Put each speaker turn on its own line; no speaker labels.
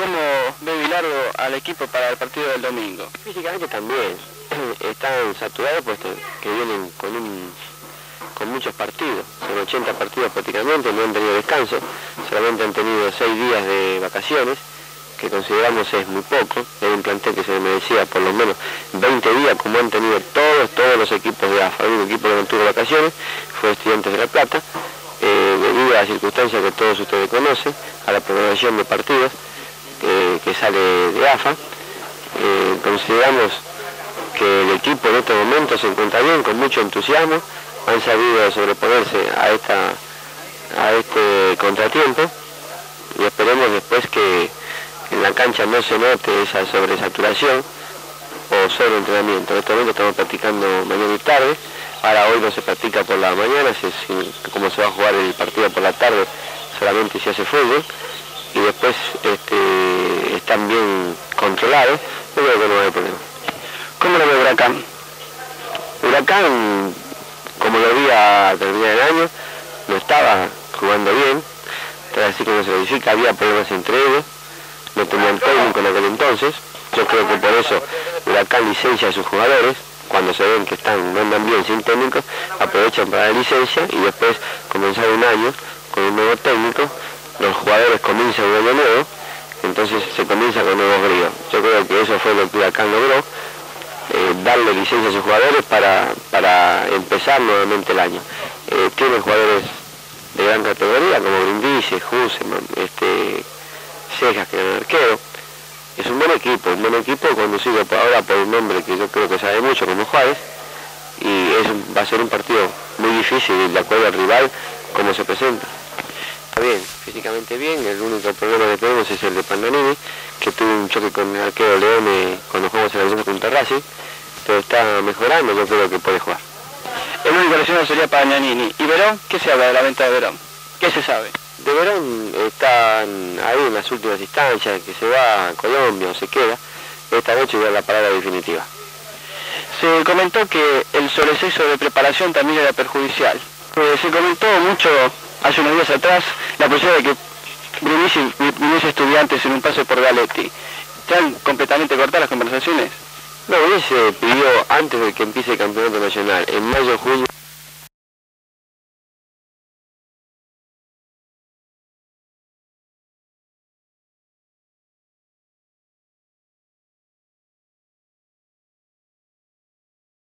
¿Cómo ve Bilardo al equipo para el partido del domingo?
Físicamente también. Están saturados puesto que vienen con un con muchos partidos, son 80 partidos prácticamente, no han tenido descanso, solamente han tenido 6 días de vacaciones, que consideramos es muy poco, es un plantel que se merecía por lo menos 20 días como han tenido todos, todos los equipos de AFA, el equipo que no tuvo vacaciones fue Estudiantes de La Plata, eh, debido a las circunstancias que todos ustedes conocen, a la programación de partidos que sale de AFA, eh, consideramos que el equipo en este momento se encuentra bien, con mucho entusiasmo, han sabido sobreponerse a, esta, a este contratiempo. Y esperemos después que en la cancha no se note esa sobresaturación o sobreentrenamiento. En este momento estamos practicando mañana y tarde, ahora hoy no se practica por la mañana, como se va a jugar el partido por la tarde, solamente se hace fútbol y después este, están bien controlados, yo creo que no hay problema.
¿Cómo lo ve Huracán?
Huracán como lo vi a terminar el año, no estaba jugando bien, así que no se verifica, había problemas entre ellos, no tenían técnico en aquel entonces, yo creo que por eso Huracán licencia a sus jugadores, cuando se ven que están, no andan bien sin técnico, aprovechan para la licencia y después comenzar un año con un nuevo técnico, los jugadores comienzan año nuevo, entonces se comienza con nuevos bríos. Yo creo que eso fue lo que Huracán logró, eh, darle licencia a sus jugadores para, para empezar nuevamente el año. Eh, tiene jugadores de gran categoría como Brindisi, Huseman, este, Cejas, que era el arquero. Es un buen equipo, un buen equipo conducido por ahora por un hombre que yo creo que sabe mucho como Juárez y es, va a ser un partido muy difícil de acuerdo al rival como se presenta. Bien, físicamente bien, el único problema que tenemos es el de Pandanini, que tuvo un choque con el arquero Leone cuando jugamos en la segunda contra Racing, pero está mejorando, yo creo que puede jugar.
El único lesionado sería Pagnanini. ¿Y Verón? ¿Qué se habla de la venta de Verón? ¿Qué se sabe?
De Verón están ahí en las últimas instancias, que se va a Colombia o se queda. Esta noche ya la parada definitiva.
Se comentó que el sobreexceso de preparación también era perjudicial. Eh, se comentó mucho hace unos días atrás la posibilidad de que viniese estudiantes en un pase por Galetti. ¿Están completamente cortadas las conversaciones?
No, se pidió antes de que empiece el campeonato nacional, en mayo, junio.